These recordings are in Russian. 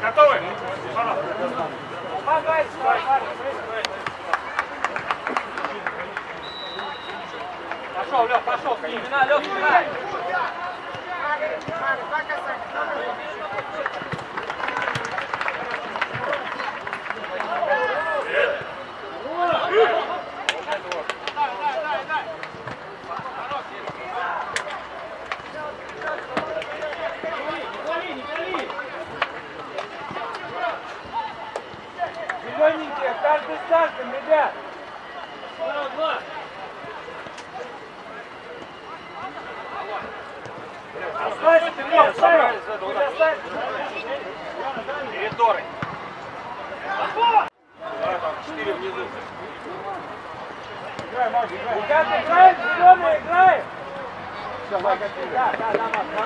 Готовы? Пошел, Лех, пошел. Спина, Лех, спина. Каждый с каждым, ребят. Оставь, Лёх, оставь. Оставь. Коридоры. Да, там четыре внизу. Играй, Марк, играй. Ребята, играем, зеленые, играем. Да, да, да, да.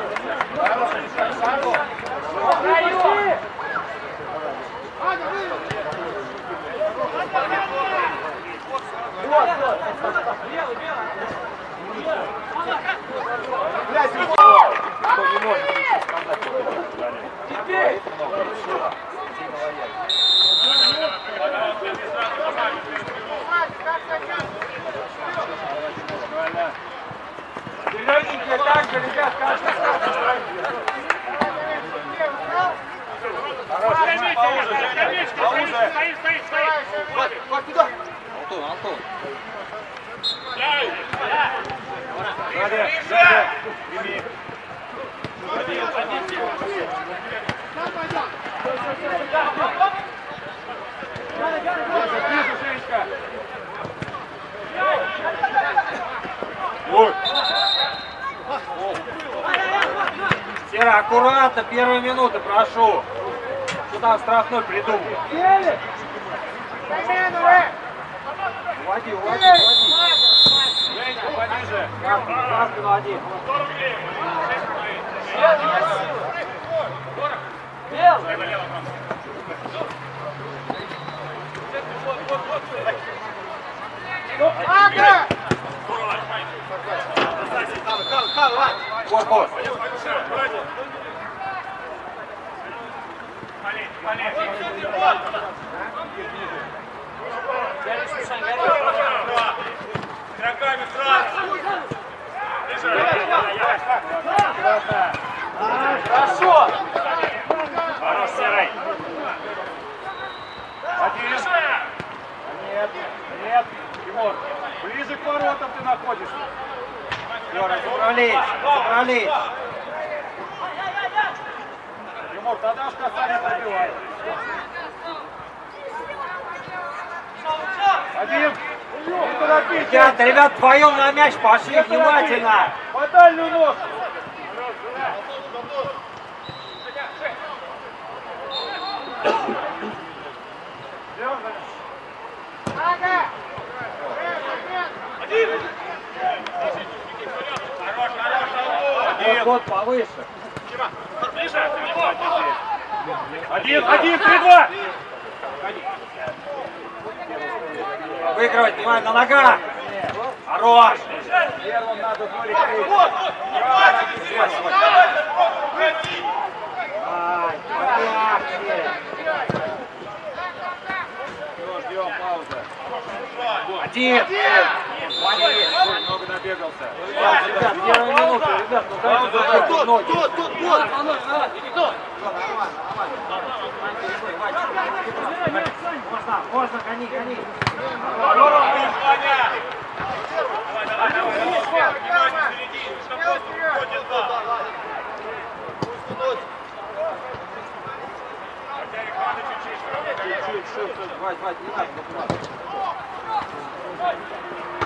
Играем. Вот, вот. Белый, белый. Кто Теперь. Зелененькие также, ребят, каждый с каждым. Стоит, стоит, стоит. Антон, Антон. Сзади, сзади. Прими. Ближе, Женечка. Ой. Сера, аккуратно, первые минуты, прошу. Что там штрафной придумал? Еле. Уводи, уводи, уводи. Женька, пониже. За спину один. Белый. Корпус. Игроками сразу. Хорошо. Хорош, Серый. Один. Нет, нет. Тимур, ближе к воротам ты находишься. Юра, забрались, забрались. Тимур, тогда уж касание пробивай. Один. Не торопись. Ребята, ребят, вдвоем на мяч пошли, внимательно. По дальнюю ножку. Один. Вот повыше. Один, один, три, два. Выигрывать, внимание, на ногах. Хорош. Первым надо помягче. Ждем паузы. Один. Молодец. Много набегался. Ребят, первая минута, ребят, ну дайте закрыть ноги. Можно, можно, гони, гони. Давай, давай, не надо, не надо.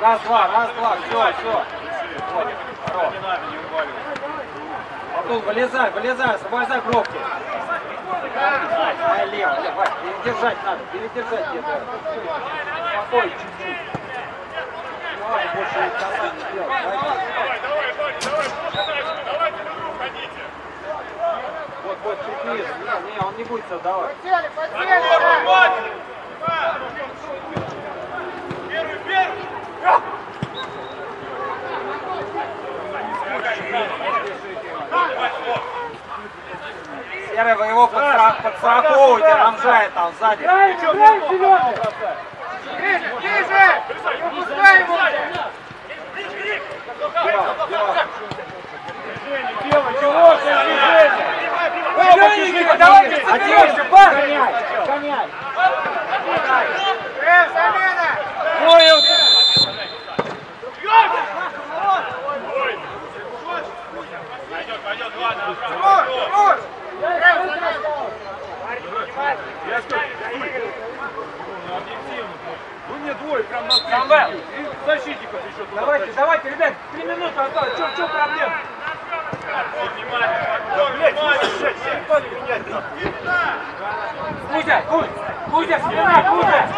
Раз, два, раз, два, все, все. Не надо, не уваливай. Потом вылезай, вылезай, освобождай бровки. налево. Давай, передержать надо, передержать где-то. Спокойно, чуть-чуть. Давай, больше не делать. Давай. Вот, вот, чуть ниже. Не, не, он не будет создавать. Подсели, подсели! Серый, вы его подстра- подстраховываете, Рамжает там сзади. Ближе, ближе! Не упускай его! Делай, чего ты движение? Движение, давайте, Один, цепляй! гоняй, гоняй. Э, замена! Понял. Руш, руш! Э, замена! Вы мне двое прям на Самвел. И защитников еще туда Давайте, тащите. давайте, ребят, три минуты осталось. Что, что проблема? Кузя, Кузя, Кузя, спина, Кузя.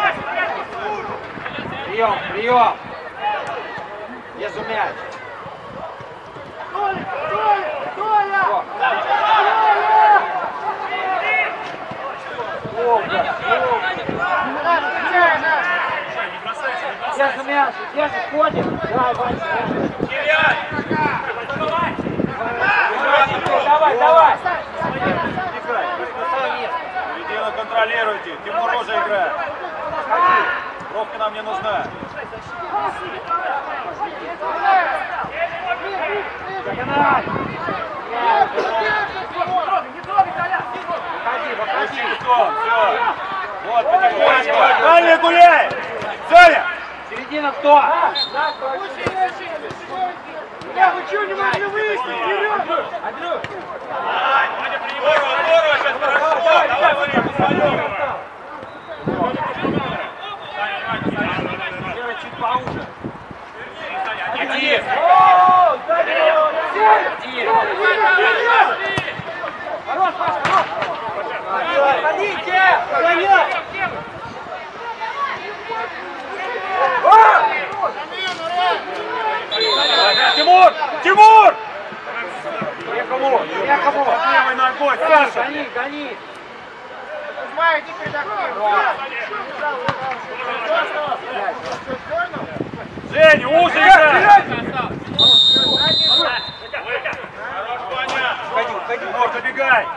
Прием, прием. Держу мяч. Толя, Толя, Толя! Держи мяч, держи, ходим. Давай, Вася, Давай, давай. Место. Середину контролируйте. Тимур уже играет. Бровка нам не нужна. Догнать. Сон, все. Вот, потихонечку. Далее гуляй. Саня! Середина кто? Я вы что, не могли выяснить? Вперед! Андрюх. Здорово, здорово, сейчас хорошо. Давай, Валерий, Делай чуть поуже. Один. Хорош, Паш, хорош. Тимур! Тимур! Некому, некому. Левой ногой, Саша! Гони, гони. Кузьма, иди передохни. Женя, уже играй! Уходи, уходи. Тимур, забегай!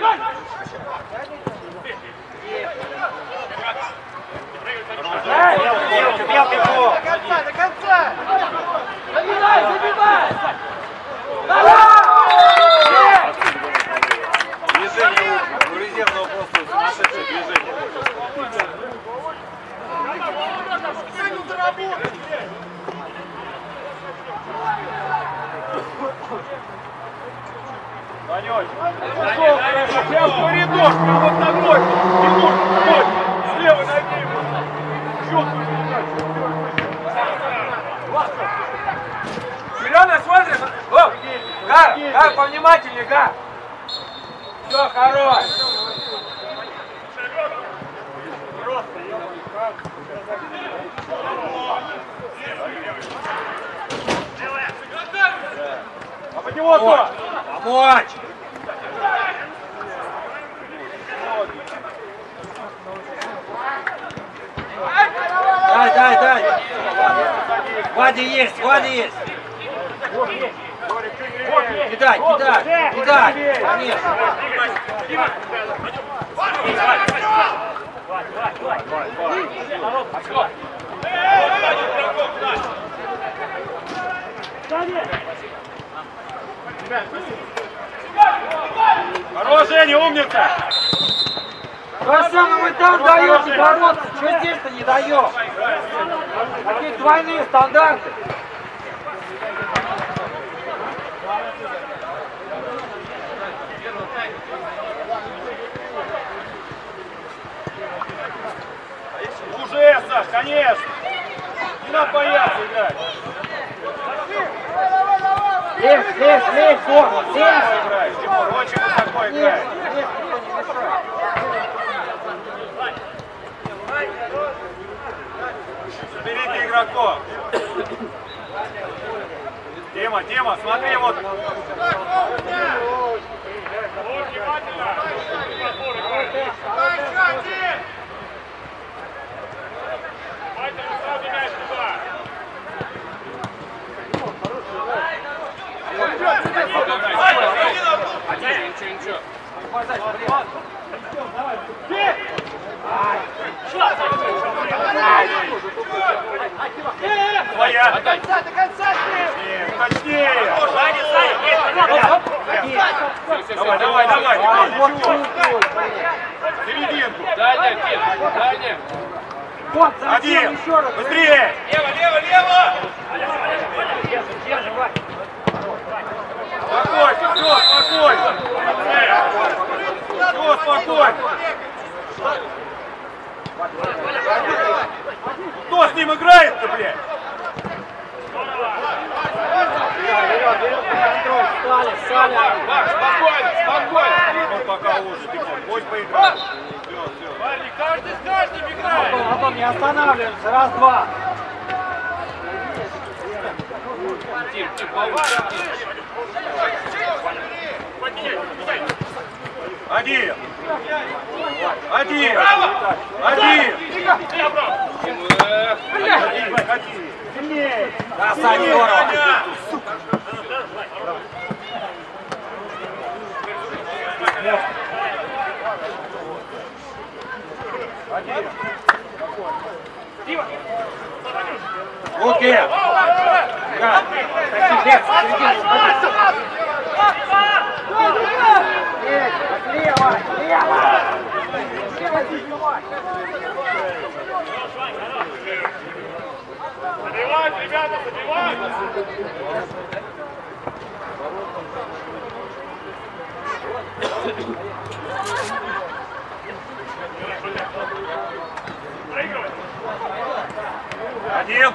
Мелкий, мелкий Санёч, пошел хорошо, прям в коридор, прям вот ногой. Тимур, ногой, с левой ноги. Зеленый смотришь? О, Гар, Гар, повнимательнее, Гар. Все, хорош. А под него кто? Помочь. Дай, дай, дай. Вадя есть, Вадя есть. Кидай, кидай, кидай. Конечно. Хорош, Женя, умница! Хорошо, но вы там даете бороться, что здесь-то не даем? Какие двойные стандарты. Уже, Саш, конечно! Не надо бояться играть! Лезь, Форма, лезь. Играй, Тимур, очень высоко играет. Игроков. Дима, Дима, смотри, вот. Твоя. До конца, до конца! Точнее. Сзади, сзади! Давай, давай, давай. А, Серединку. Дальня, Кир, дальня! Вот, Один. еще раз? Быстрее. Лево, лево, лево! Спокойно, все, спокойно. Все, спокойно. Кто с ним играет-то, блядь? Встали. Макс, спокойно, спокойно! Он пока уже, Тимон, пусть поиграет. Парни, каждый с каждым играет! Антон, Антон, не останавливаемся, раз, два. Тим, Тим, Тим. Один. Один. Один. Э. Сильнее. Да, Сань, здорово. Руки! Играй. Таких лет, ребята, забивают. Один.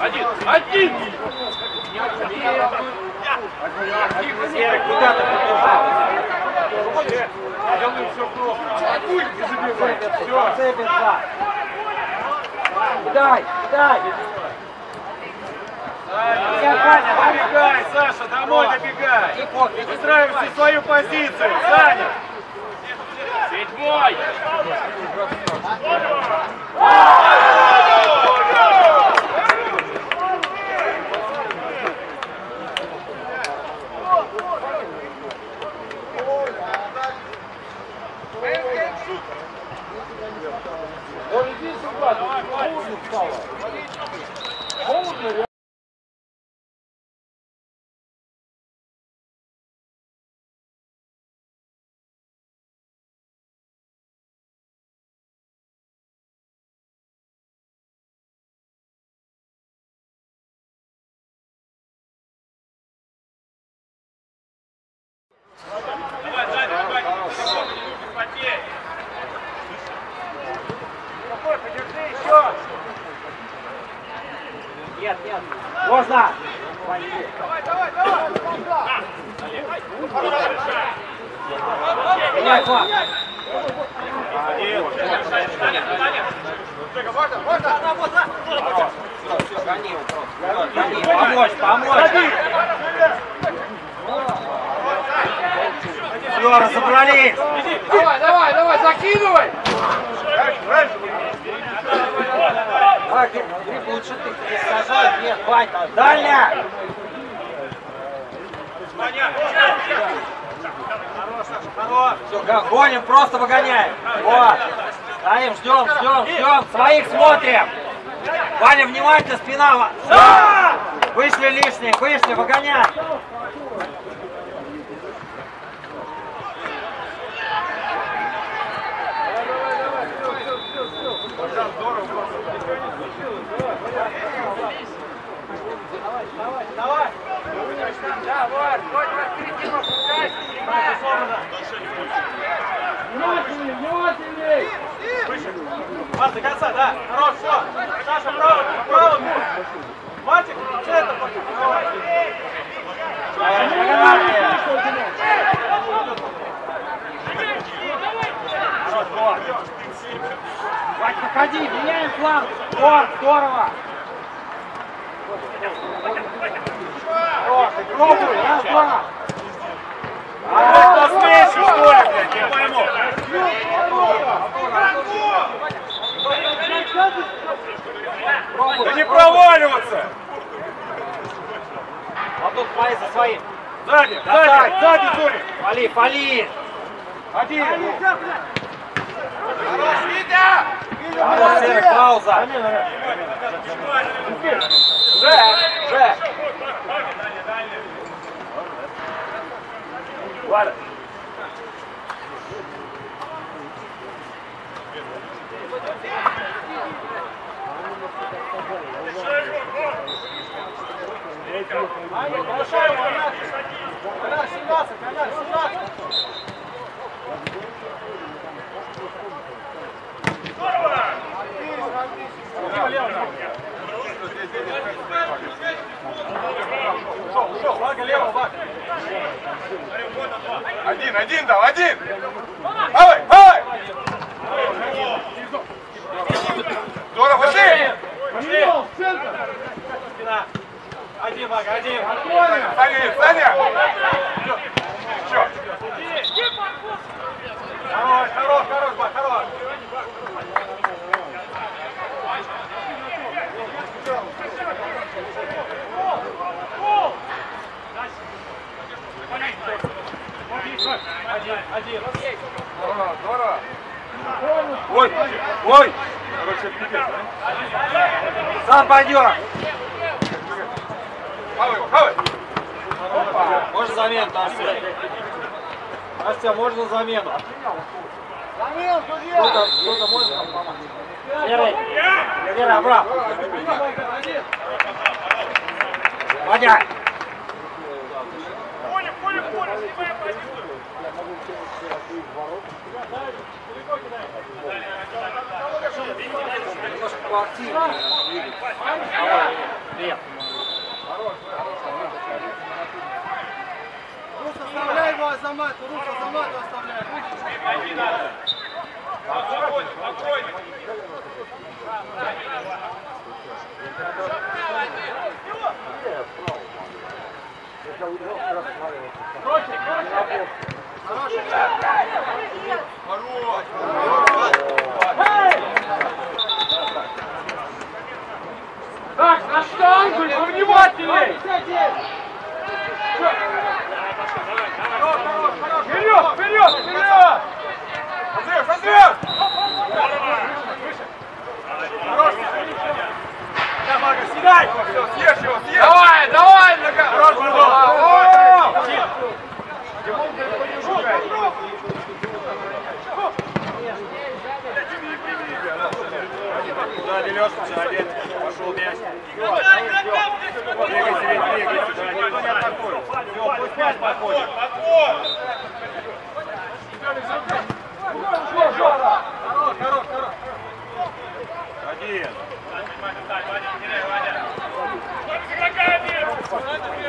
Один, один, один! Серый, куда ты побежал? Делай все просто. Не забивай. Все. Цепится. Дай, дай. Добегай, Саша, домой добегай. Тихо, Устраивайся в свою позицию, Саня. Седьмой! Давай, Марс, до конца, да. Хорош, все. Саша, право, право. Мальчик, центр. Вась, выходи, меняем план. Гор, здорово. Пойдем, пойдем пробуй, раз, два. А кто смеешь, что ли, блядь? Не пойму. Да не проваливаться! А тут фали за своим. Сзади, сзади, сзади, Соня! Фали, фали. Один! Хорош, Серый, пауза. Жек, Жек. Ладно. Один, один дал, один! Давай, давай! Здорово, пошли! Пошли! Один, Мага, один. Саня, Саня! Еще! Хорош, хорош, хорош, Бак, хорош! Здорово, здорово! Ой, ой! Короче, пипец, Сам пойдем. Хавай, хавай! Можно замену, Настя. Настя, можно замену? Кто-то, кто-то может нам помочь? Серый. Серый, обратно. Ваня. Понял, понял, понял, снимаем позицию! Немножко поактивнее двигать. Давай, Лев. Оставляй его Азамат, руку Азамату оставляй. Так, на штангу, повнимательней! Вперед, вперед, вперед! Андрей, Андрей! Хорош! Да, Мага, седай! Все, съешь его, съешь! Давай, давай! Хорош, Мага! Сзади Леша, сзади. Пошел мяч. Двигайся, Вить, двигайся, да, никто не атакует. Все, пусть мяч подходит. Хорош, хорош, хорош. Один. Здорово,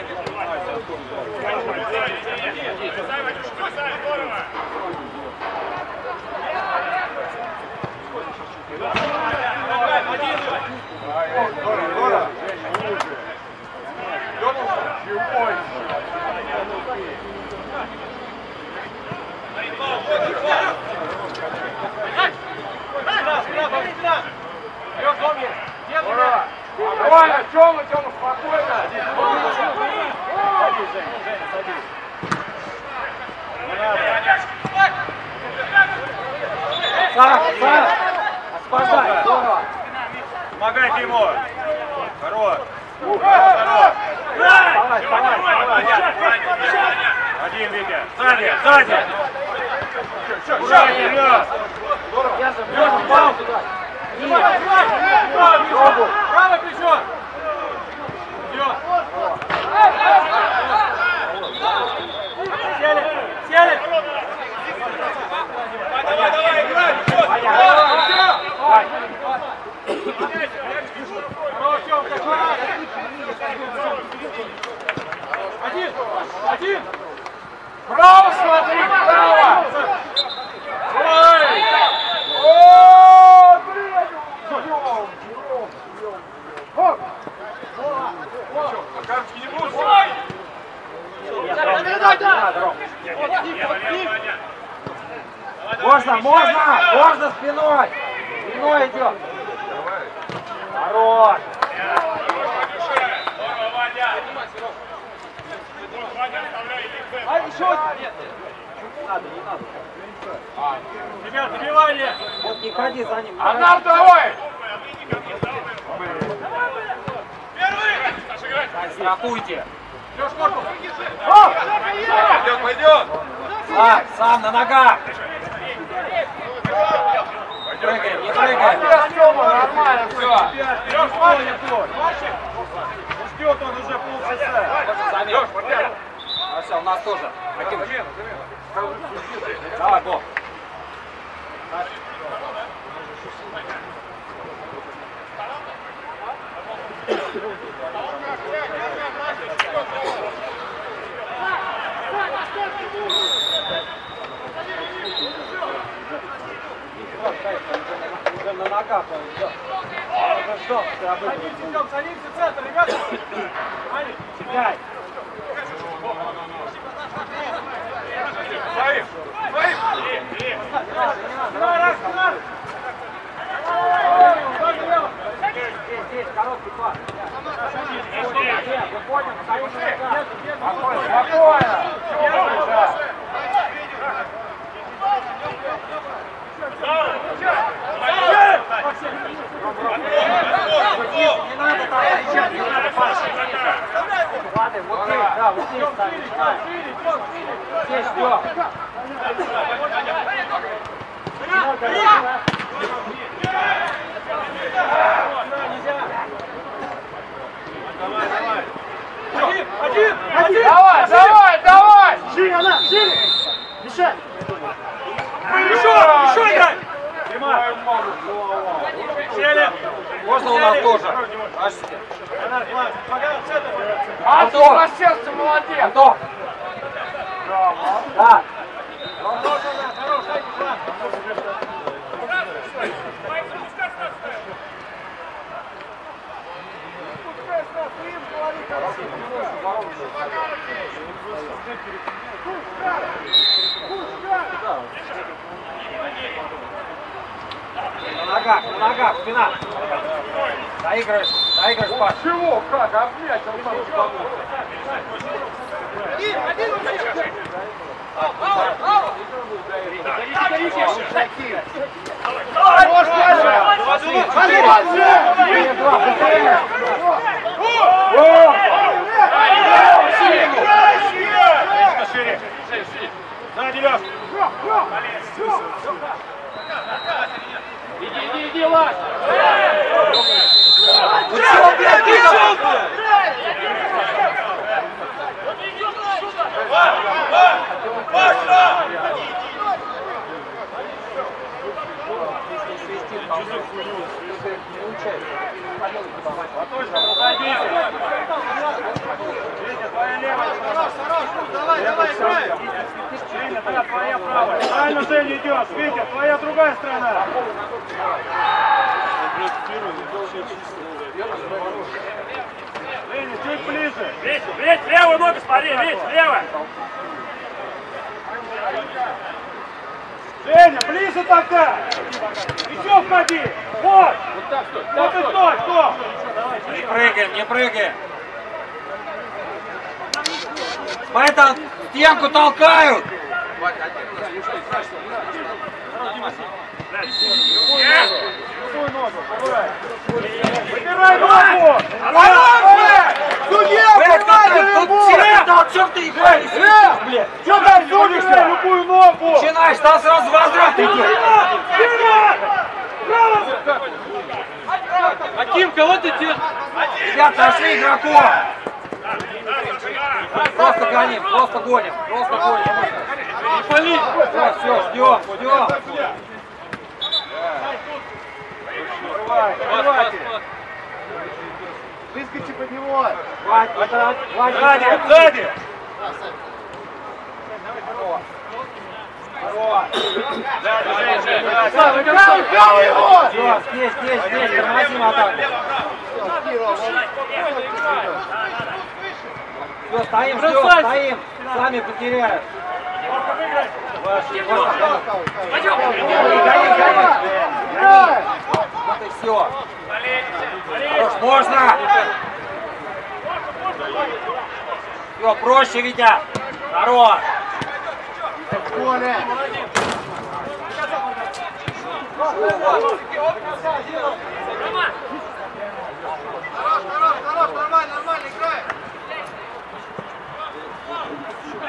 Давай, Бог. Уже на ногах он идет. Уже ждал, ты об этом Садимся, садимся в центр, ребята! Внимание! Чекай. Своим! Своим! Спина, раз, спина! Здесь, здесь, короткий пас. Нет, выходим, стоим на ногах. Спокойно, спокойно! Не надо там кричать, не надо пашить. Ладно, вот здесь, да, вот здесь ставим. Здесь ждем. Один, один, один! Давай, давай, давай! Шире, она, шире! Мешай! Еще, еще играй! Сели! Можно у нас тоже. Антон! по сердцу молодец! Антон! Да. Хорош, она, хорош, дайте шанс. На ногах, на ногах, спина. Доигрываешь, доигрываешь пас. Чего, как, обнять, он там утонул. Четыре, два, быстрее. Шире. Сзади, Леш. Иди, иди, иди, Лаш! Ну чё, блядь, ты чё, блядь? Давай, давай, играй! Женя, да, твоя правая. Правильно, Женя, идешь. Витя, твоя другая сторона. Женя, чуть ближе. Вить, Вить, левую ногу смотри, Вить, левая. Женя, ближе тогда. Еще входи. Вот. Вот и стой, стоп. Не прыгаем, не прыгаем. Смотри, там стенку толкают. Выбирай ногу. Судья, Блядь, внимание, тут любую. член толчок ты играешь, блядь. Что там судишься? Любую ногу. Начинаешь, там сразу возврат идет. Аким, кого ты тебе? Ребята, нашли игроков. Просто гоним, просто гоним, просто гоним. Не пали. Все, все, ждем, ждем. Давайте. Выскочи под него. Хватит, хватит. Сзади, сзади. Выбирай, выбирай его! Здесь, здесь, здесь, тормозим атаку. Все, стоим, Бросайся. стоим. Сами потеряют. Ваши, ваши. Гони, гони, гони. Вот и все. Хорош, можно. Все, проще, Витя. Хорош.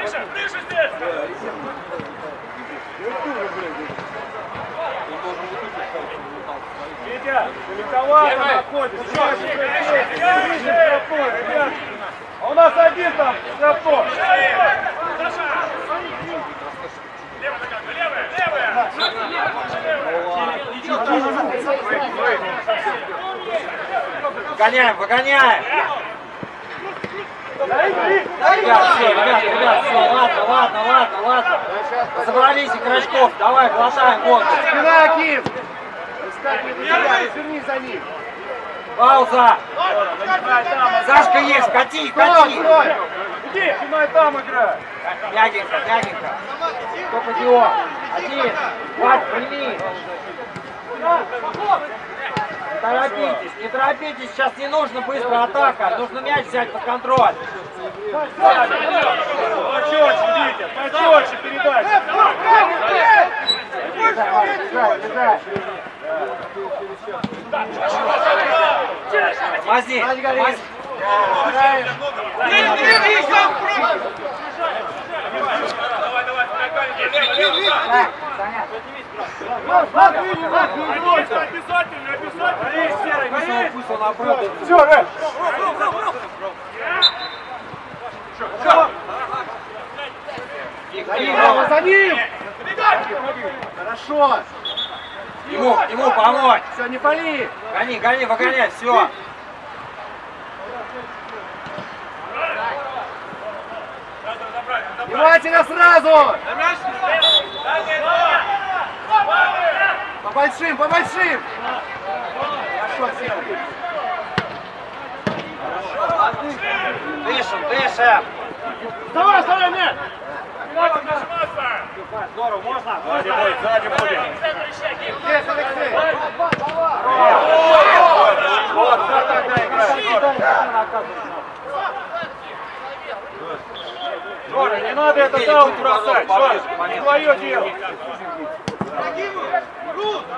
Ближе, ближе здесь! Витя, далековато находишься. ребят. А у нас один там, Сапто. Левая нога, левая, левая! Выгоняем, выгоняем. Ребят, все, ребят, ребят, все, ладно, ладно, ладно, ладно. Собрались игрочков, давай, глотаем гонку. Спина, Аким! Развернись за ним. Пауза. Сашка есть, кати, кати. Иди, снимай там играй. Мягенько, мягенько. Кто подион? Один. Вать, прими. Торопитесь, не торопитесь, сейчас не нужно быстро атака, нужно мяч взять под контроль. Почетче, Витя, почетче передача. Мази, мази. Обязательно, обязательно! Пусть он обратно. Все, Рэп. Тихо, За ним! Хорошо. Ему, ему помочь. Все, не пали. Гони, гони, выгоняй, все. Внимательно сразу. По большим, по большим. Хорошо, Сева. Дышим, дышим. Вставай, вставай, нет. Здорово, можно? Сзади будет, сзади будет. Есть, Алексей. Вот, так тогда играй. Жора, не надо это даун бросать. Жора, не твое дело.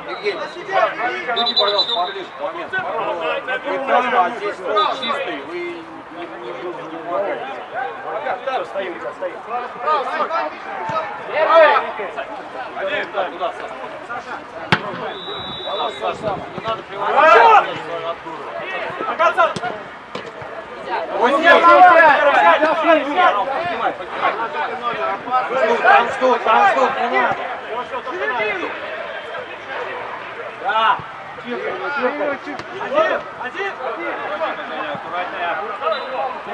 Евгений, идите, пожалуйста, поближе к моменту. Вы там, а здесь пол чистый, вы не, не, не, не помогаете. Стоим, стоим. Один, да, туда, Саша. Саша, Саша, не надо приводить Браво! свою оттуда. Вот Вот здесь, здесь, здесь, Ром, поднимай, поднимай. Ждут, там ждут, там ждут, не надо. Да.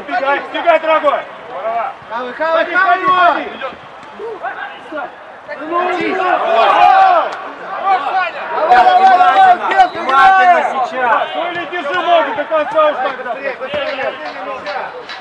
Стегай, стегай, дорогой. Хавай, хавай, хавай. Ребят, внимательно, внимательно сейчас. Ну или держи ноги до конца уж тогда. Лезь, хорош.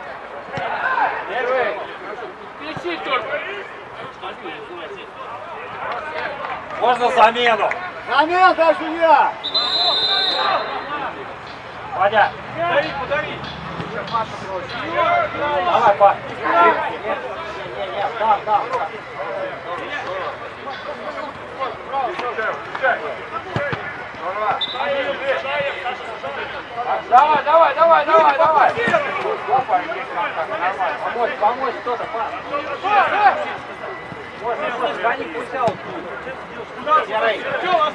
Можно замену. Замена, дай судья. Вадя. Подари, подари. Давай, па. Нет, нет, нет, да, да. Давай, давай, давай, давай, давай. Помочь, помочь кто-то, па. Гони, пусть аут. Серый. Держим,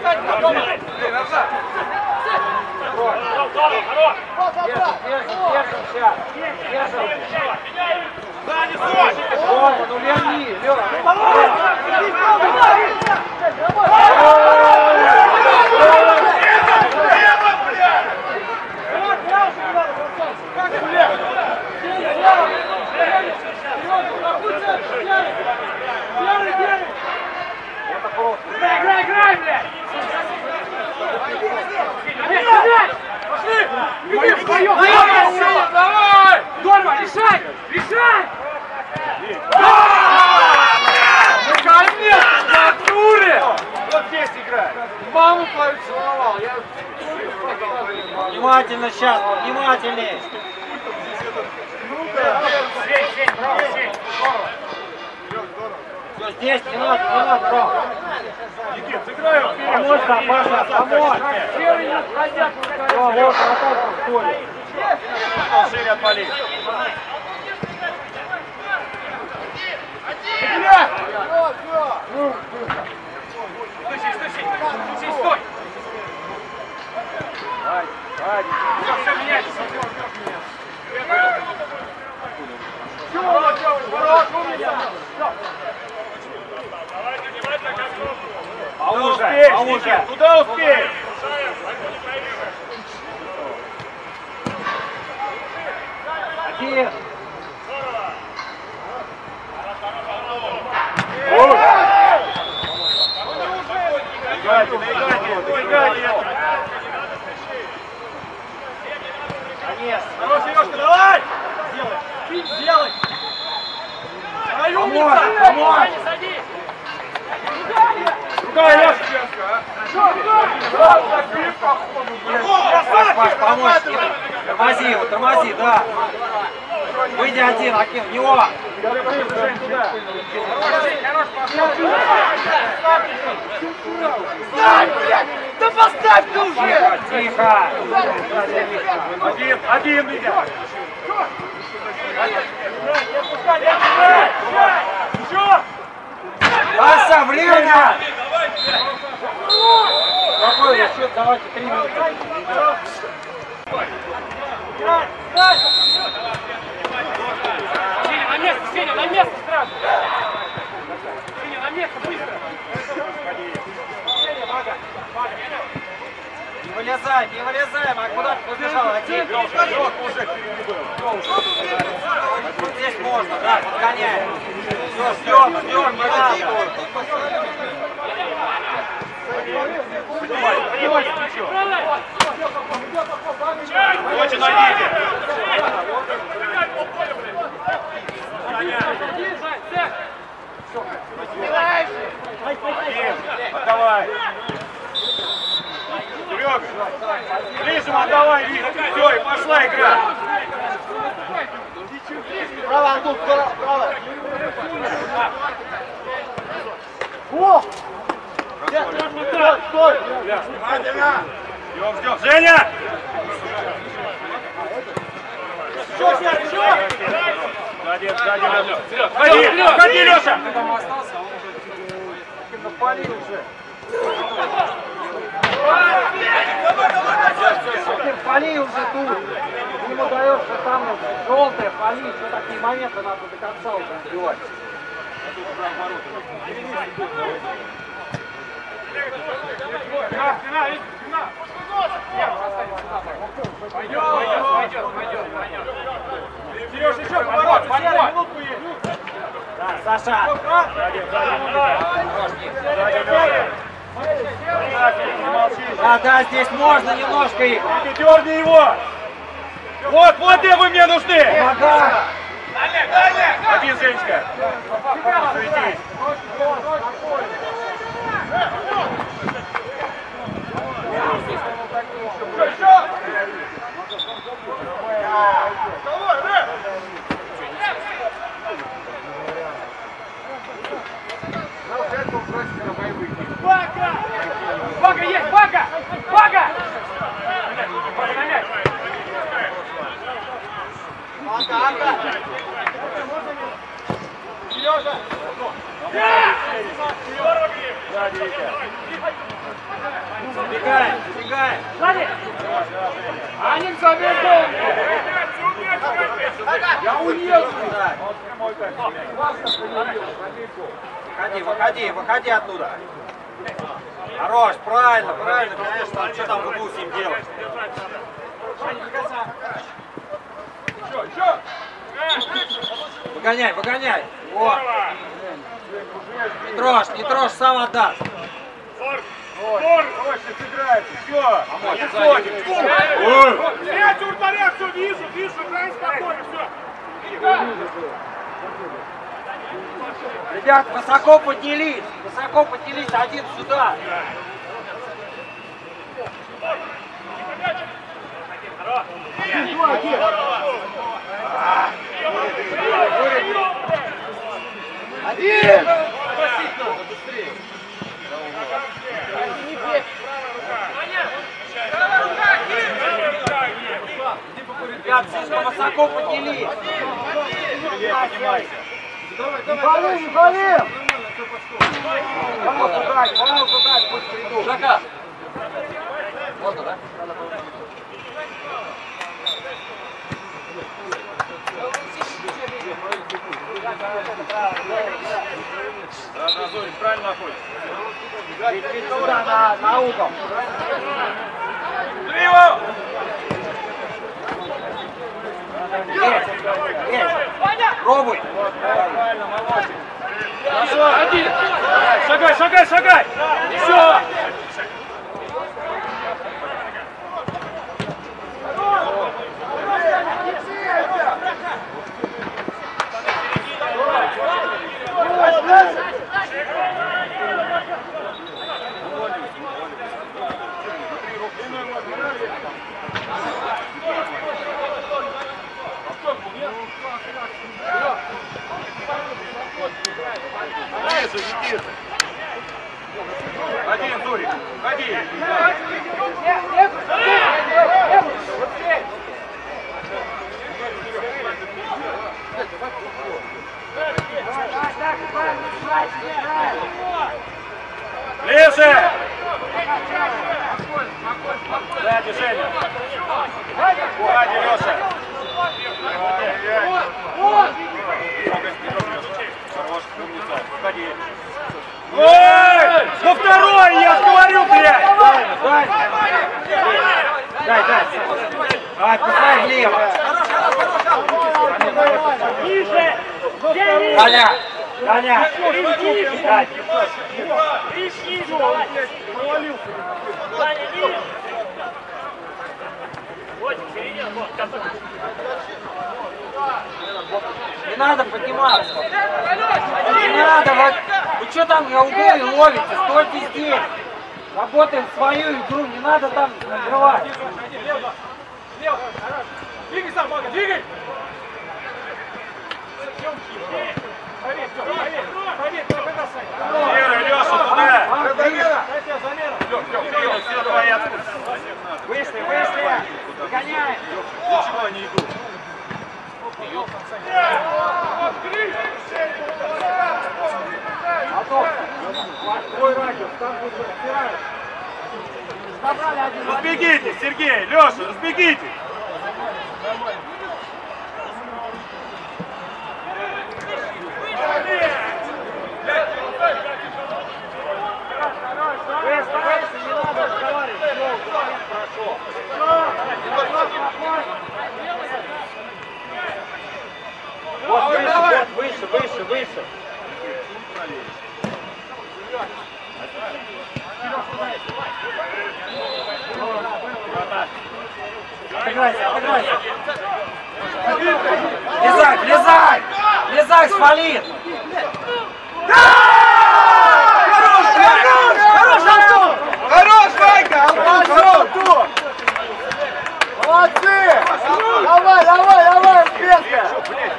держим, держим сейчас. Держим. Ну верни, Лёва. Играй, играй, блядь! Пошли! Пошли! Давай! Здорово, решай! Решай! Наконец-то, натуре! Вот здесь играй. Маму твою целовал, я... Внимательно сейчас, внимательнее. Все, здесь не надо, не надо, Ром. Никит, сыграй его вперед. Помочь нам, Паша, помочь. Все, вот, вратарь подходит. Шире отвали. Стой, стой! Все, все, меняйся! Поуже, успеешь, поуже. Никит? Куда успеешь? Один. Играйте, наиграйте, наиграйте. Конец. Хорош, Сережка, давай! Сделай. Ай, Помочь, умница! помочь. Другая, Леша! Паш, помочь. Тормози его, тормози, да. Выйди один, Аким, в него. Да поставь ты уже! Тихо. Один, один, Митя! Паша, время. У счет? Давайте три минуты. Сеня, на место, Сеня, на место сразу! Сеня, на место, быстро! Не вылезай, не вылезай, а куда ты побежал один? Вот здесь можно, да, подгоняй. Все, ждем, ждем, не надо. Очень найдите! Отдавай! Серега! Ближе отдавай, Витя! Все, и пошла игра! Право, Антон, право! О! Стой, стой! Ждем, ждем! Женя! Что, Сергей, что? Сзади, сзади, Леша! Ходи, ходи, Леша! Напали уже. Пали уже тут. Ты ему даешь, что там желтое, пали, что такие моменты надо до конца уже отбивать. Пойдет, пойдет, пойдет, пойдет. Сереж, еще поворот, поворот! Минутку есть! Да, Саша. Сзади, сзади, сзади! Да, да, здесь можно немножко их. Витя, дерни его! Вот, вот где вы мне нужны! Помогай. Один, Женечка! Суетись! Бага есть, бага! Бага! Бага на мяч. Сзади, Витя. Забегаем, забегаем. Аник забегал! Я уеду! Выходи, выходи, выходи оттуда. Хорош, правильно, правильно, конечно, а что там в углу с ним делать? Выгоняй, выгоняй. Вот. Не трожь, не трожь, сам отдаст. Давай, сейчас играется, все! Помочь, сзади. Блять, вратаря, все вижу, вижу, играй спокойно, все. Ребят, высоко поднялись, высоко поднялись, один сюда. Один! Ребят, слишком высоко поднялись. Не пали, не пали! Помог удать, помог удать, пусть придут. Шага. Да, правильно. Чуть туда, на, на угол. Криво! Есть, есть. Пробуй. Правильно, молодец. Один! Шагай, шагай, шагай! Все! Ближе, Никита. Один, Зурик, ходи. Ближе! Сзади, Женя. Сзади, Леша. Хорош, умница. Входи. Ой! Ну второй, я говорю, блядь! Дай, дай, дай. Давай, пускай влево. Даня, Даня. Дай. Не надо подниматься. Не надо, вот. Вы что там на углу и ловите? Стойте здесь. Работаем свою игру, не надо там накрывать. Двигай сам, Мага, двигай! А, Вера, Лёш, все твои откуда? Вышли, вышли. Гоняем. Ничего, они идут. Готов. Твой радиус, там будет разбирать. Собрали один. Разбегите, Сергей, Леша, разбегите! Выше, выше, не надо разговаривать. Все, ударим, хорошо. Вот выше, вот выше, выше, выше. Отыграйся, отыграйся. Лезай, лезай! Лезай, свалит! Хорош, хорош, хорош, Антон! Хорош, Ванька! Антон, хорош! Молодцы! Давай, давай, давай, Петка!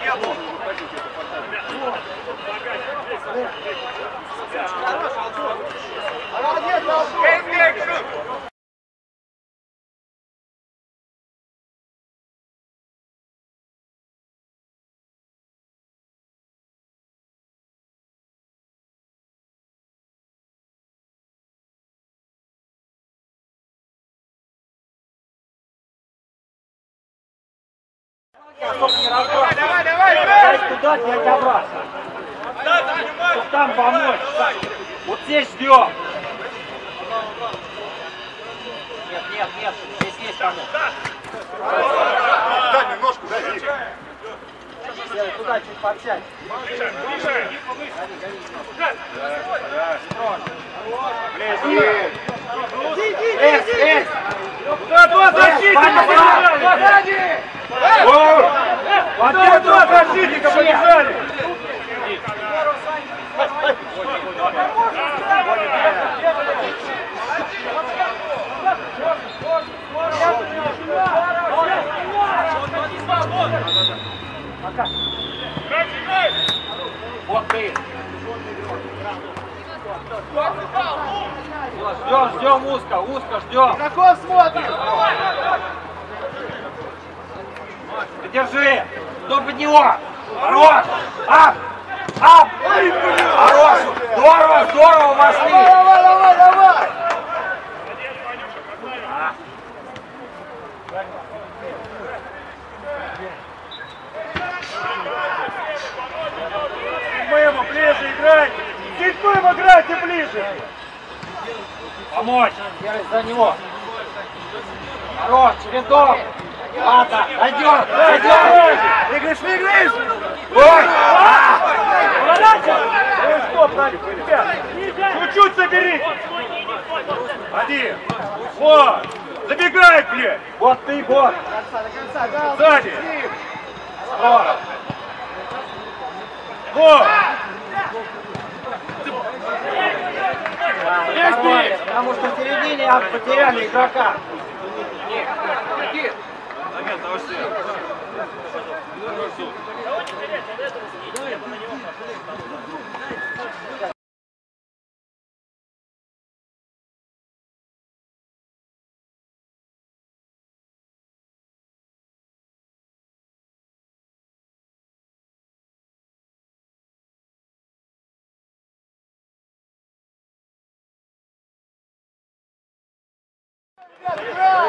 Блядь, я был. Чтоб не разбрасывать. Давай, давай, Дай давай! туда, я тебя бросаю. Чтоб там помочь. Вот здесь ждем. Нет, нет, нет, здесь есть кому. Дай немножко, дай, Вик. Серый, туда чуть подсядь. Экс, экс! Да, два защитника побежали! Вот это два защитника побежали! Вот ты. Ждем, ждем узко, узко ждем. Игроков смотрим! Держи! Кто под него? Хорош! Ап! Ап! Хорош! Здорово, здорово вошли! Давай, давай, давай! Седьмому ближе играть! Седьмым играйте ближе! Помочь! Серый, за него! Хорош, чередок! Ладно, найдем, найдем! Двигаешь, двигаешь! Ой! А! Ой, стоп, Надя, ребят! Чуть-чуть забери! Один! Вот! Забегай, блядь! Вот ты, вот! Сзади! Здорово! Вот! Потому что в середине потеряли игрока.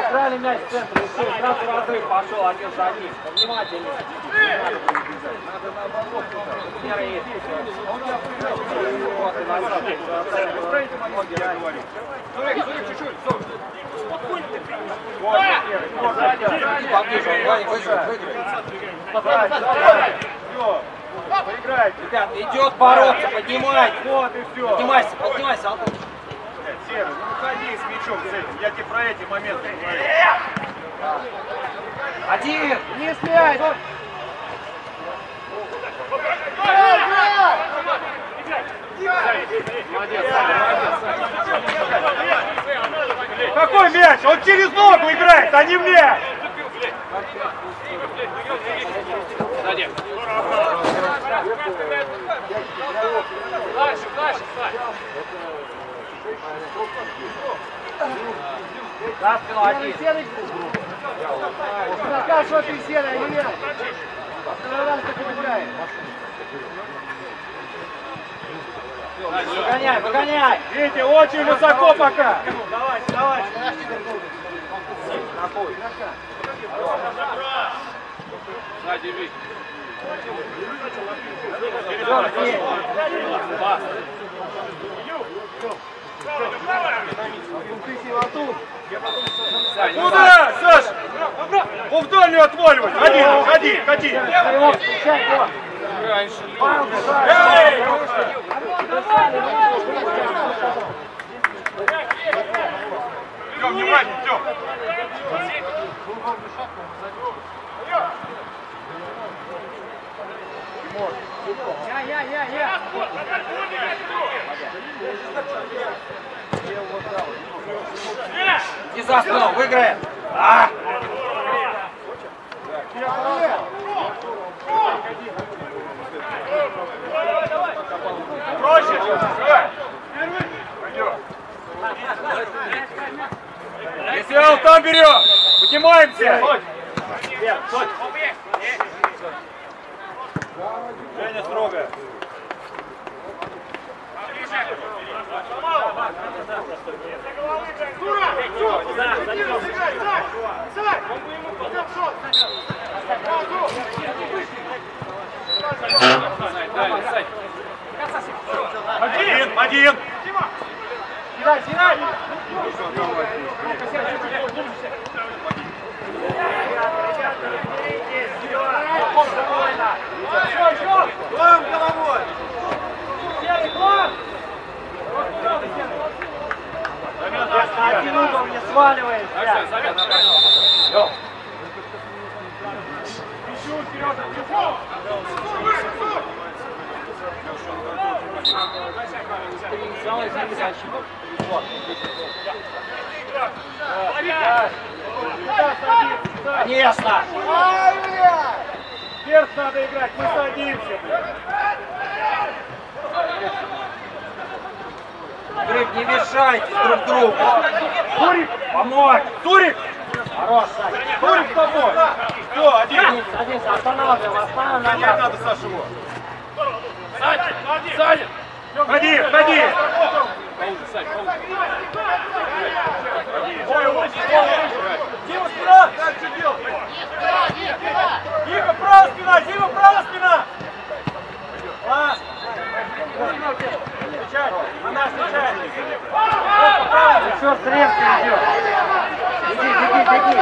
Играли мяч в центр, и все, сразу разрыв пошел один за одним. Внимательнее. Не надо наоборот. Меры есть. И назад. Ноги ранее. Поближе, он Ваня выиграет, выиграет. Поиграйте! Ребят, идет бороться, поднимай. Вот и все! Поднимайся, поднимайся, Антон. Серый, ну выходи с мячом с этим, я тебе про эти моменты говорю. Один. Не смяй! Какой мяч? Он через ногу играет, а не в мяч! За спину один. Накашивай ты серый, не мяч! Выгоняй, выгоняй. Видите, очень высоко пока! Давай, давай! Куда, Саша? Он в дальнюю отваливай! Ходи, ходи, ходи! Его встречай, его. Эй! Тём, внимание, Тём. Не за спину, выиграет. А! Проще. Если он там берем, поднимаемся! Женя строго. Один, один. Главным головой! Один угол не сваливаешься. Конечно! Вверх надо играть, мы садимся. Гриб, не мешайте друг другу. Турик, Помочь! Турик, Хорош, Сань. Турик с тобой. Все, один. Садись, садись, останавливай, останавливай. надо, Саша, его. Ходи, ходи. Дима, спина! Дальше делай. Дима, правая спина, Дима, правая спина. Класс. Встречай, она встречает. Все, стрелки идет. Иди, беги, беги.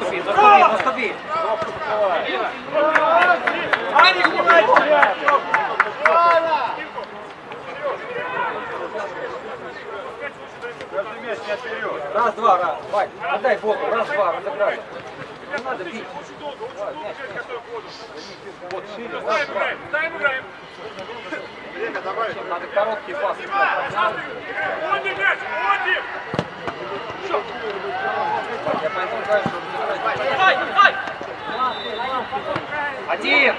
Наступи, наступи, наступи. Аня, внимательно. Раз, два, раз. Вань, отдай боку. Раз, два, разыграли. Не надо бить. Ставим играем, ставим играем. Надо короткий пас. Отдих, мяч, отдих. Я поэтому говорю, что разыграть. Один.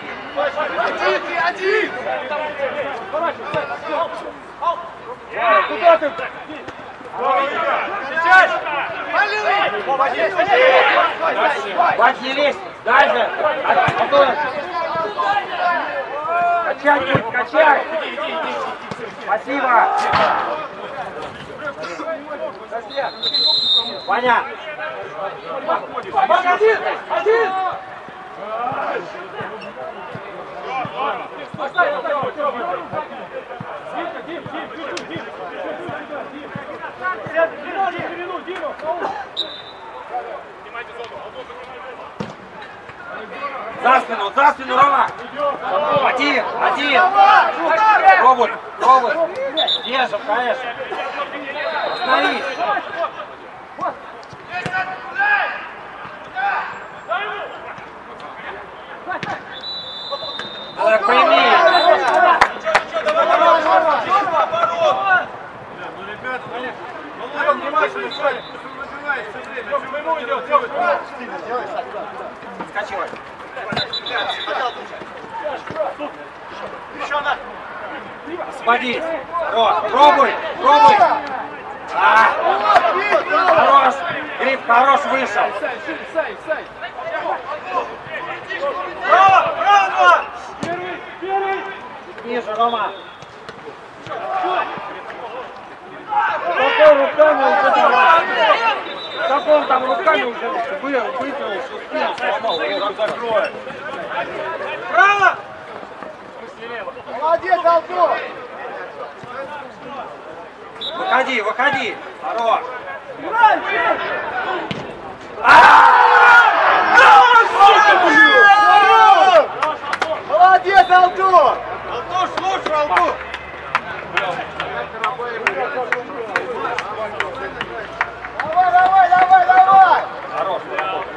Куда ты? Сейчас. Вань, не лезь. Дальше. Антон. Качать будет, качать. Спасибо. Ваня. Вань, один, один. Оставь, оставь, Димка, Дим, Дим, Дим, Дим. Сядь, Дима, Дима, Дима. За спину, за спину, Рома. Один, один. Пробуй, пробуй. Держим, конечно. Остановись. Надо прими. Ну, ребята, ну, ну, внимательно, Саня. Нажимает все время. Ему идет, делай. Освободись. Хорош. Пробуй, пробуй. А. Хорош. Гриф, хорош вышел. Браво, браво! Первый, первый. Ниже, Рома. Какой руками уже Как он там руками уже вы, вытянул, что спину сломал. Закрой. Браво! Молодец, Алтон! Выходи, выходи. Хорош. Молодец, Алтон! Алтуш, лучше, Алтуш! Давай, давай, давай, давай! Хорош. Гони,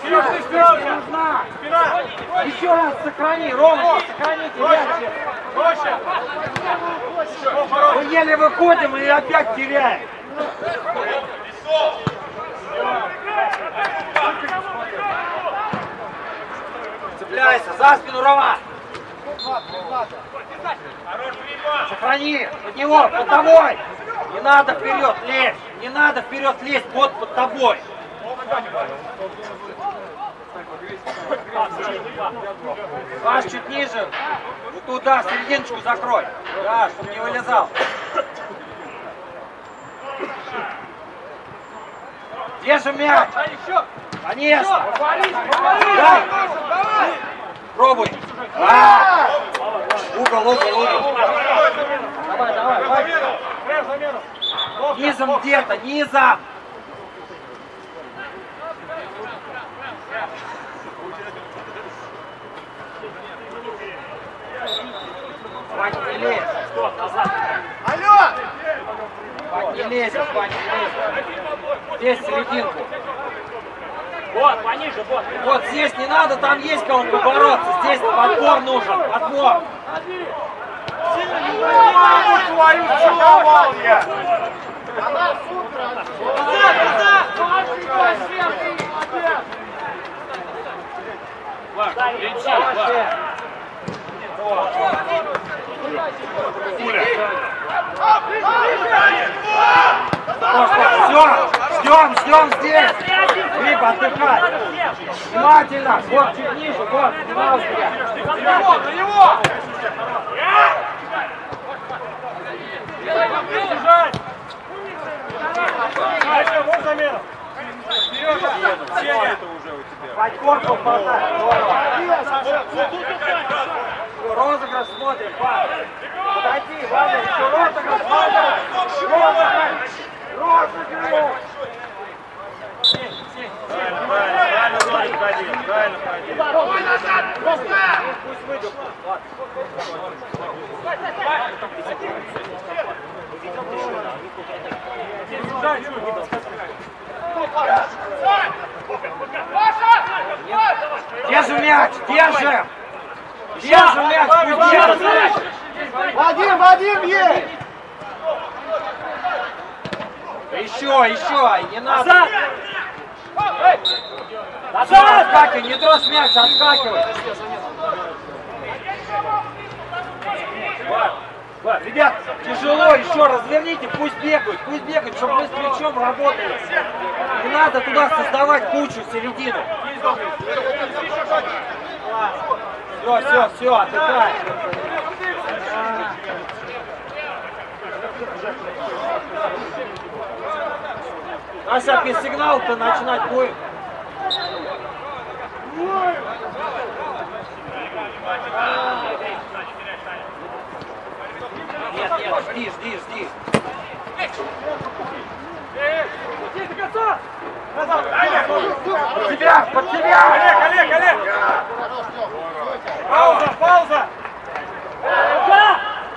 совсем здесь нужна. Спина! Еще раз сохрани, Рома, сохраните мяч. Проще! Мы еле выходим и опять теряем. Цепляйся, за спину, Рома. Сохрани, под него, под тобой. Не надо вперед лезть, не надо вперед лезть, вот под тобой. Паш, чуть ниже. Туда, серединочку закрой. Да, чтобы не вылезал. Держим мяч. Конечно. Дай. Пробуй. А! Угол, угол, угол. Давай, давай, давай. Низом где-то, низом. Вань, не лезь. Алло! Вань, не лезешь, Вань, не лезешь. Здесь серединку. Вот, пониже, вот! Вот здесь не надо, там есть кому побороться. Здесь подбор нужен, подбор. Маму твою целовал я! Она сутра! Все, ждем, ждем здесь. Филипп, отдыхай. Внимательно. Вот чуть ниже, вот, пожалуйста. На него, на него! Бежать! Дальше, вот замена! Вперед! Сеня! Под корпус Розыгрыш смотрим, Паш. Подойди, ладно, еще розыгрыш, ладно. Розыгрыш. Розыгрыш. Правильно, правильно, правильно, правильно, правильно. Держим мяч, держим. Держим мяч, держит. Вадим, Вадим, есть! Еще, еще, не надо. Назад! Отскакивай, не трожь мяч, отскакивай. Влад, ребят, тяжело, еще разверните, пусть бегают, пусть бегают, чтобы мы с плечом работали. Не надо туда создавать кучу середину. Все, все, все, отдыхай. А сейчас без сигнала-то начинать будем. Нет, жди, жди, жди. Под тебя, под тебя! Олег, Олег, Олег! Пауза, пауза!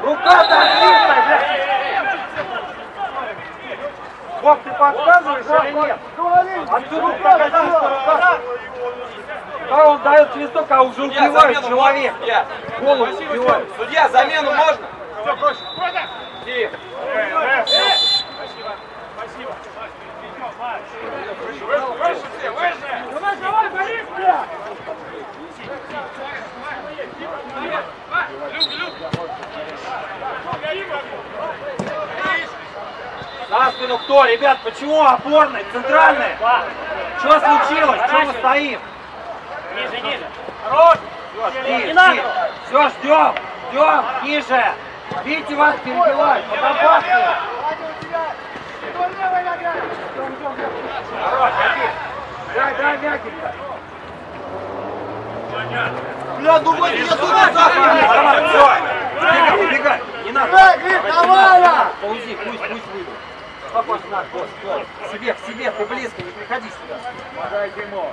Рука-то длинная, блядь! Бог, ты подсказываешь или нет? Отсюда прокатился рука. Да, он дает свисток, а уже убивает человек. Голову убивает. Судья, замену можно? Все, проще. Тихо. Выше все, выше! Давай, давай, Борис, бля! За спину кто? Ребят, почему опорный, центральный? Что случилось? Что мы стоим? Ниже, ниже. Хорош! Жди, жди. Все, ждем, ждем, ниже. Видите, вас перебивают, подопасные. Хорош, иди. Дай, дай мягенько. Бля, ну вы меня туда Давай, все. Убегай, убегай. Не надо. Эй, Глеб, давай! Паузи, пусть, пусть выйдут. Спокойно, на. К себе, к себе, ты близко, не приходи сюда. Подайте ему.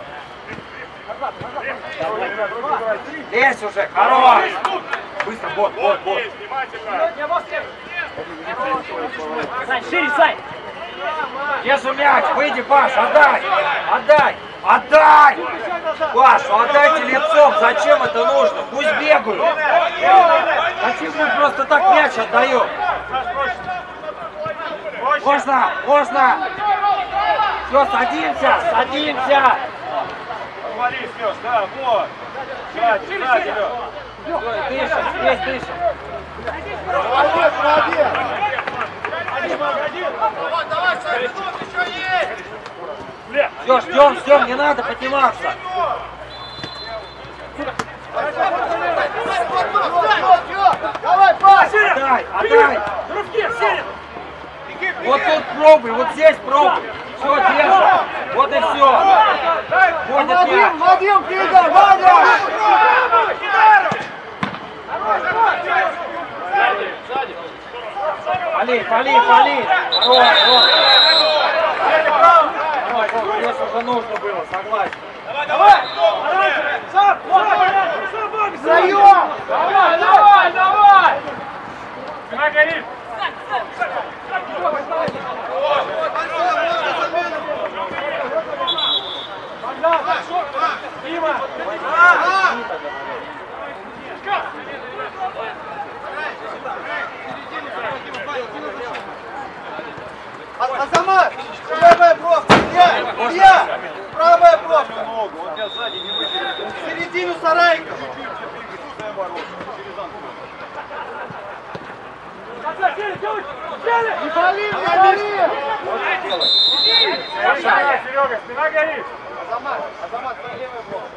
Лезь уже, хорош. Быстро, бот, бот, бот. Сань, шире, Сань! Держи мяч, выйди, Паш, отдай, отдай, отдай! Паш, отдайте лицом, зачем это нужно? Пусть бегают. Зачем вы просто так мяч отдаем? Можно, можно. Все, садимся, садимся. Отвали, Сереж, да, вот. Сзади, сзади, Лёш. Всё, дышим, здесь дышим. Молодец, молодец! Все, ждем, ждем, не надо подниматься. Давай, пас! Отдай, отдай. Вот тут пробуй, вот здесь пробуй. Все, держи. Вот и все. Мяч. Вадим, Вадим, Фига, Вадя! Вали, вали, вали. Хорош, хорош. Давай, Вов, здесь уже нужно было, согласен. Втроем! Давай, давай, давай! Спина горит. А- Азамат! Правая бровка! Я! Я! Правая бровка! В середину Сарайка! Не вали, не! Спина, Серега, спина горит. Азамат, Азамат, по левой бровке.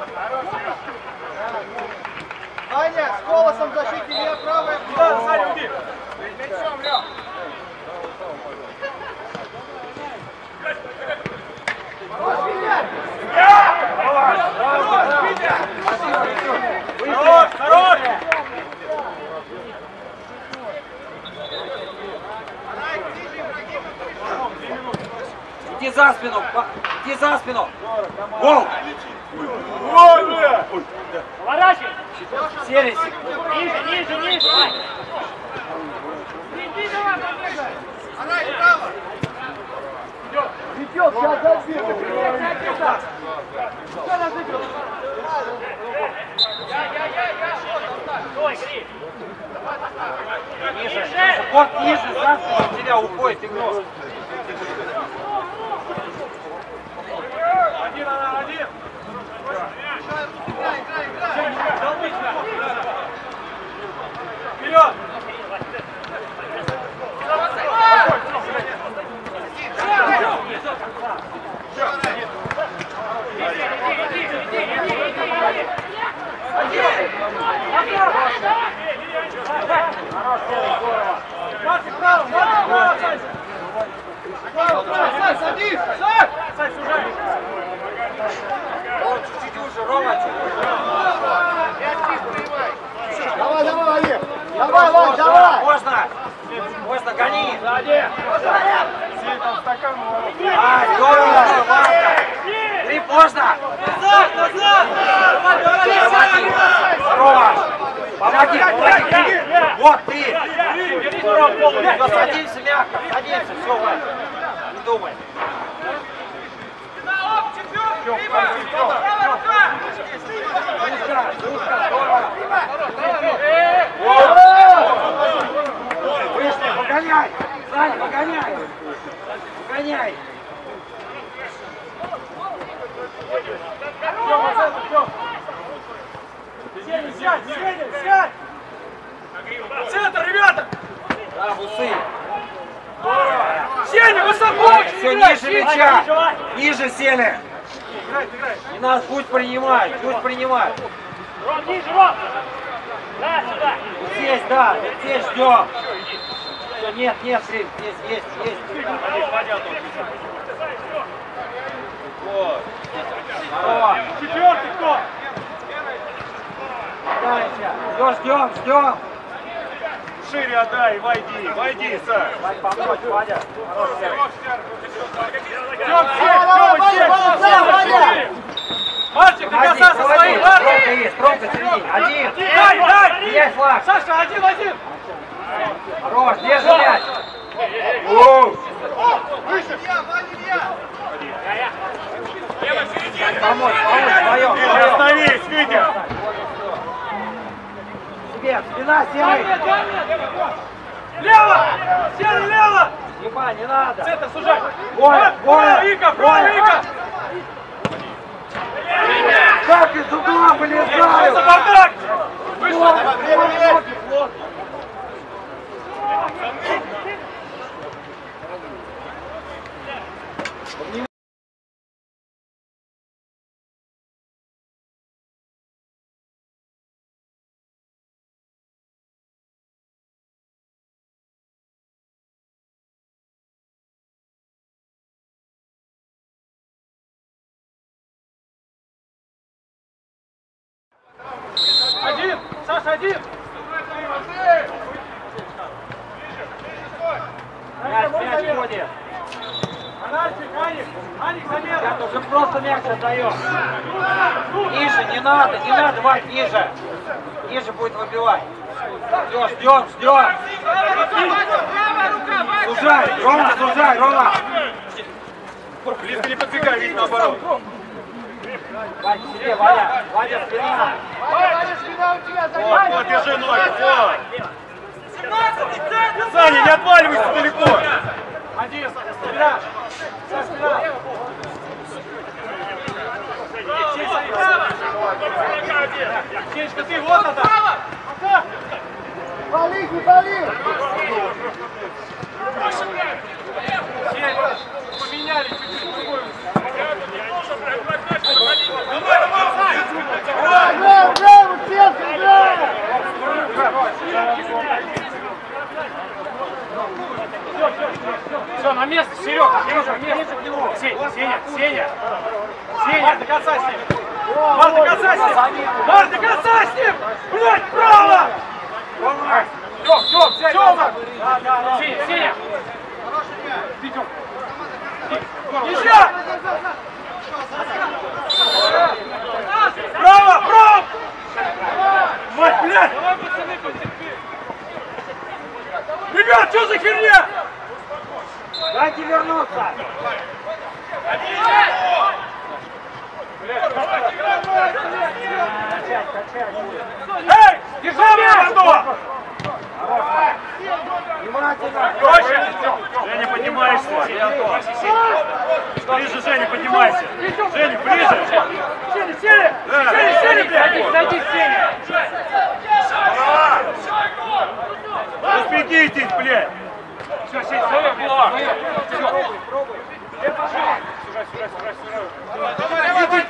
Аня, с голосом в защите, я правая бровка. Сзади уйди. Хорош, хорош. Иди за спину, иди за спину. Гол! Ой, бля! Поворачивай! Селись. Ниже, ниже, ниже! Сань! Ведет, сейчас забил. Стой, Гри! Ниже, ниже. Ниже, за спину от тебя уходит игрок. Один на один. Вперед! Марк, право, Марк, право, Сань! Право, право, Сань, садись! Сань! Сань, сужай! Вот, чуть-чуть уже, Рома. Давай, давай, Вадим. Давай, Вадь, давай. Можно. Можно, гони. Сей там стакан. А, здорово, Марка. Гриб, можно. Назад, назад! Помоги. Рома. Помоги, помоги. Вот ты. Все, садимся мягко. Садимся, все, Вань. Не думай. Дружка, дружка, здорово. Вышли, погоняй! Саня, погоняй! Погоняй! Сеня, сядь, Сеня, сядь! Центр, ребята! Да, в усы! Сеня, высоко! Все ниже мяча! Ниже сели! Не надо, пусть принимает, пусть принимает. Ром, ниже, Ром! Да, сюда! Здесь, да, здесь ждем. Всё, нет, нет, Грин, здесь есть, есть. Вот. Четвертый кто? Дальше. Ждем, ждем, ждем. Шире отдай, войди, войди, Саш. Помочь, Вадя. Ваня, Ваня! Мальчик, касаться заводи. своих, Промка Мальчик! есть, промка середине. Один. Дай, дай! Меняй флаг. Саша, один, один! Хорош, держи мяч. Помочь, помочь, Витя, вдвоем. остановись, Витя! Себе, спина, серый. Лево! Серый, лево! Еба, не надо. Центр, сужай! Коля, Вика, право, Коля. Вика! Как из угла За вылезают? бардак! Плохо, плохо, плохо. Один! Аник! Уже просто мяч отдаем. Ниже, не надо, не надо, Вань, ниже. Ниже будет выбивать. Ждем, ждем, ждем. Сужай, Рома, сужай, Рома. Близко не подбегай, ведь наоборот. Вань, к себе, Ваня, Ваня, спина. Ваня, спина у тебя, Вот, вот, держи ноги, вот! Саня, не отваливайся далеко! Один, спина. Вся спина. Сенечка, ты вот это! Вали, не вали! Поменяли чуть-чуть другой. Играем, играем, успешно играем! Все, на место, Серега, Серега, место. Сеня, Сеня, Сеня. Сеня, Марта, касайся. Марта, касайся. Марта, касайся. Блядь, право. Тём, Тём, сядь, Тёма. Сеня, Сеня. Идем. Еще. Право, право. Мать, блядь. Ребят, что за херня? Дайте вернуться. Эй, держи мяч! Женя, поднимаешься. Ближе, Женя, поднимайся. Женя, ближе. Сели, сели. Сели, сели, блядь. Садись, Сеня. Разбегитесь, блядь. Все, Сеня, своя была.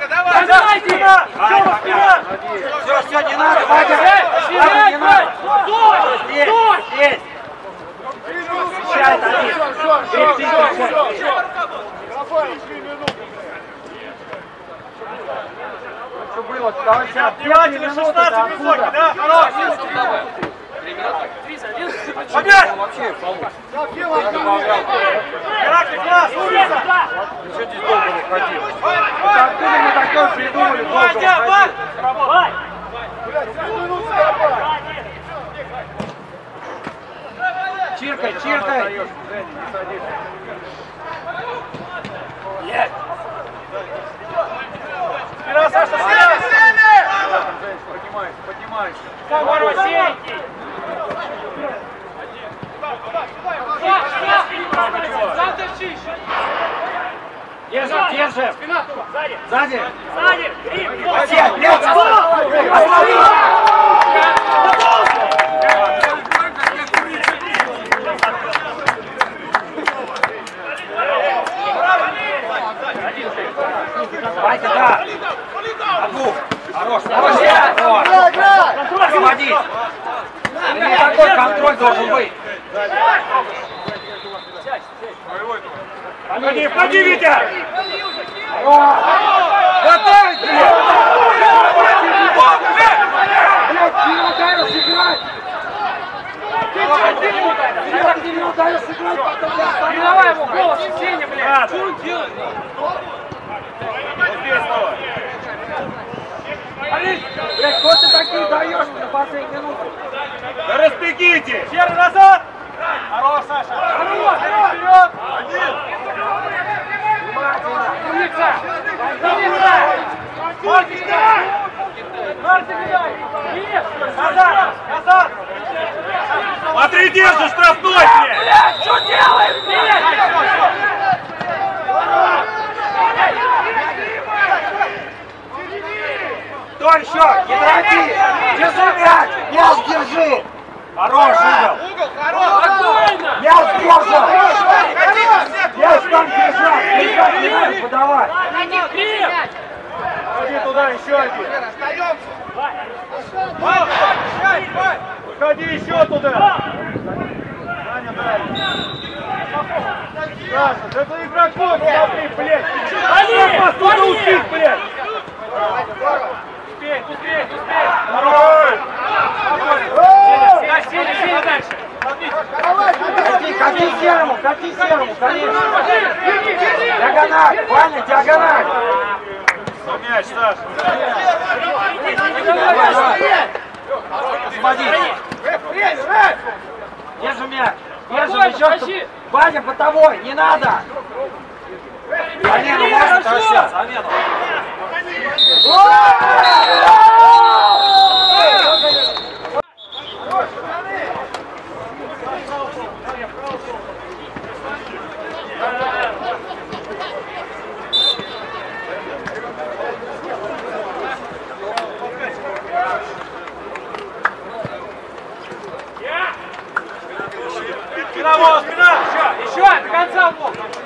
Давай, давай, спина! Тёма, спина! Все, все, не надо. Вадя, не надо. Здесь, здесь. Сейчас, один. Что было? Давай сейчас. Внимательно, 16 высокий, да? Хорош! Опять! Геракли, класс, умница! Что здесь долго выходил? Откуда мы такое придумали? долго Вадя, выходить? Вадь! Чиркай, чиркай. Спина, Саша, спина! Поднимайся, поднимайся. Здорово, сенький! Держим, держим. Сзади! Сзади. Сзади! Грим! Опять, мяч. Останови. Ванька, да. Одну. Хорош, хорош. Вот. Играй, играй! Освободись. Такой контроль должен быть. Погоди, погоди, Витя! Хорош. Я Передавай ему голос, Сеня, блядь. Что он делает? Стой. Блядь, кто ты такие даешь на последнюю минуту? Да разбегите! Серый назад! Хорош, Саша! Хорош! Вперед! Умница! Умница! Мартин, кидай! Мартин, кидай! Назад! Назад! Смотри, держи, штрафной, блядь! Блядь, что делает, блядь? Кто еще? Не дради! Держи мяч! Мяч держи! Хорош, угол! Спокойно! Мяч держи! Мяч там держать! Бежать не надо, подавай! Ходи туда, еще один! Выходи еще туда! Саня, дай! Саша, это игроков, смотри, блядь! Оттуда Вали! учить, блядь! Успей, успей, успей! Второй! Да, Сеня, Сеня дальше! Ходи, ходи серому, ходи серому, конечно! Диагональ! Ваня, диагональ! Мяч, Саша! Давай, давай! Освободи! Держи мяч! Держи тащи. Ваня, по тобой! Не надо! Замену можно Хорошо. сейчас? Замену! Спина, Вова, спина! Еще, до конца в бок!